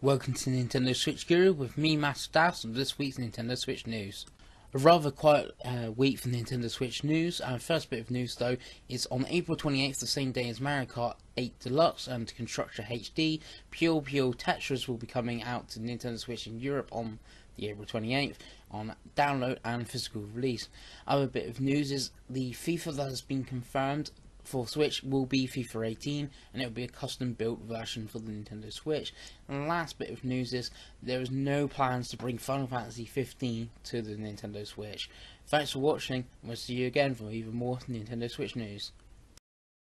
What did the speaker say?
Welcome to Nintendo Switch Guru with me, Master Das, and this week's Nintendo Switch news. A rather quiet uh, week for Nintendo Switch news. Our first bit of news, though, is on April 28th, the same day as Mario Kart 8 Deluxe and Constructor HD, Puyo Puyo Tetris will be coming out to Nintendo Switch in Europe on the April 28th on download and physical release. Other bit of news is the FIFA that has been confirmed for Switch will be FIFA 18 and it will be a custom built version for the Nintendo Switch. And last bit of news is there is no plans to bring Final Fantasy 15 to the Nintendo Switch. Thanks for watching and we'll see you again for even more Nintendo Switch news.